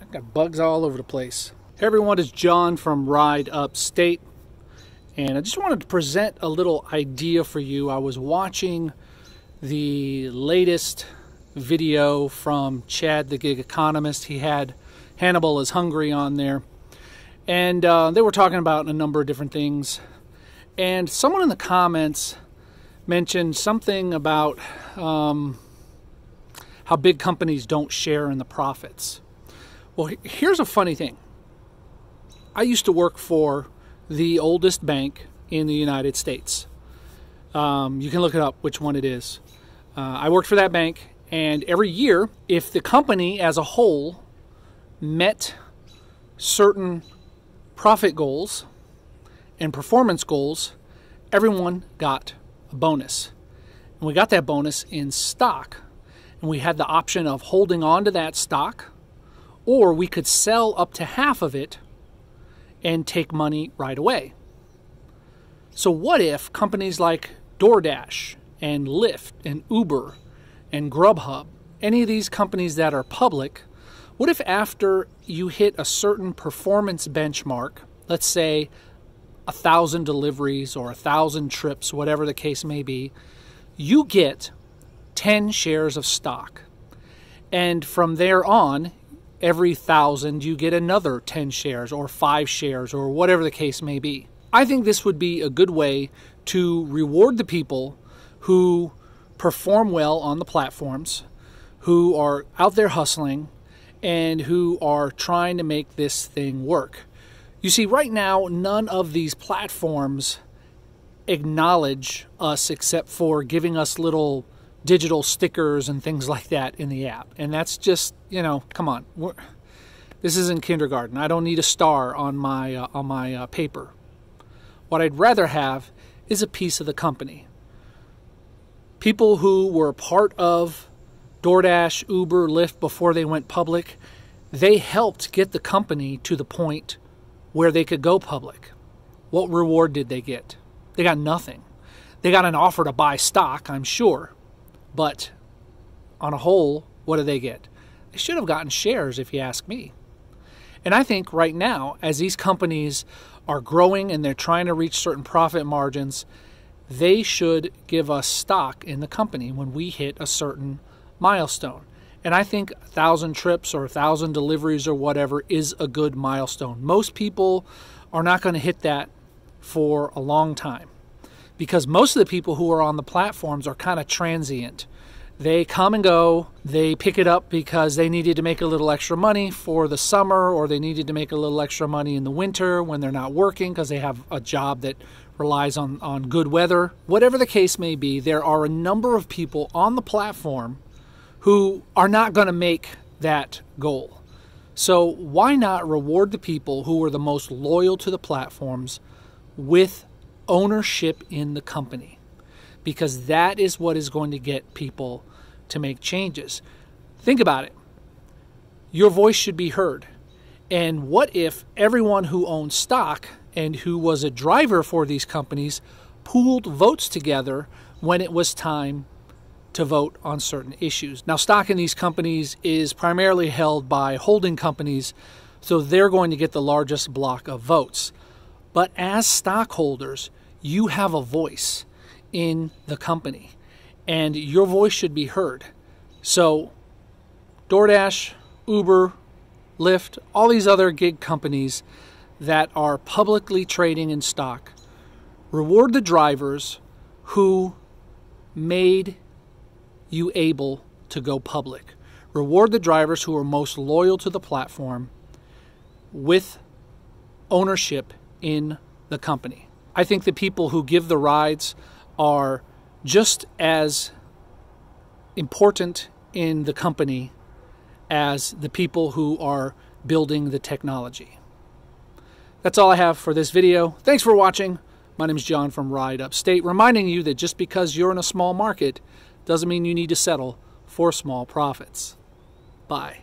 I've got bugs all over the place. Hey everyone, it's John from Ride Upstate, and I just wanted to present a little idea for you. I was watching the latest video from Chad the Gig Economist. He had Hannibal is Hungry on there, and uh, they were talking about a number of different things. And someone in the comments mentioned something about um, how big companies don't share in the profits. Well, here's a funny thing. I used to work for the oldest bank in the United States. Um, you can look it up which one it is. Uh, I worked for that bank, and every year, if the company as a whole met certain profit goals and performance goals, everyone got a bonus. And we got that bonus in stock. And we had the option of holding on to that stock, or we could sell up to half of it and take money right away. So, what if companies like DoorDash and Lyft and Uber and Grubhub, any of these companies that are public, what if after you hit a certain performance benchmark, let's say a thousand deliveries or a thousand trips, whatever the case may be, you get 10 shares of stock. And from there on, every thousand you get another 10 shares or five shares or whatever the case may be. I think this would be a good way to reward the people who perform well on the platforms, who are out there hustling, and who are trying to make this thing work. You see, right now, none of these platforms acknowledge us except for giving us little digital stickers and things like that in the app. And that's just, you know, come on. We're, this isn't kindergarten. I don't need a star on my uh, on my uh, paper. What I'd rather have is a piece of the company. People who were part of DoorDash, Uber, Lyft before they went public, they helped get the company to the point where they could go public. What reward did they get? They got nothing. They got an offer to buy stock, I'm sure. But on a whole, what do they get? They should have gotten shares, if you ask me. And I think right now, as these companies are growing and they're trying to reach certain profit margins, they should give us stock in the company when we hit a certain milestone. And I think a thousand trips or a thousand deliveries or whatever is a good milestone. Most people are not going to hit that for a long time because most of the people who are on the platforms are kind of transient. They come and go, they pick it up because they needed to make a little extra money for the summer or they needed to make a little extra money in the winter when they're not working because they have a job that relies on, on good weather. Whatever the case may be, there are a number of people on the platform who are not going to make that goal. So, why not reward the people who are the most loyal to the platforms with ownership in the company because that is what is going to get people to make changes. Think about it. Your voice should be heard. And what if everyone who owns stock and who was a driver for these companies pooled votes together when it was time to vote on certain issues? Now, stock in these companies is primarily held by holding companies, so they're going to get the largest block of votes. But as stockholders, you have a voice in the company and your voice should be heard. So, DoorDash, Uber, Lyft, all these other gig companies that are publicly trading in stock reward the drivers who made you able to go public. Reward the drivers who are most loyal to the platform with ownership in the company. I think the people who give the rides are just as important in the company as the people who are building the technology. That's all I have for this video. Thanks for watching. My name is John from Ride Upstate, reminding you that just because you're in a small market doesn't mean you need to settle for small profits. Bye.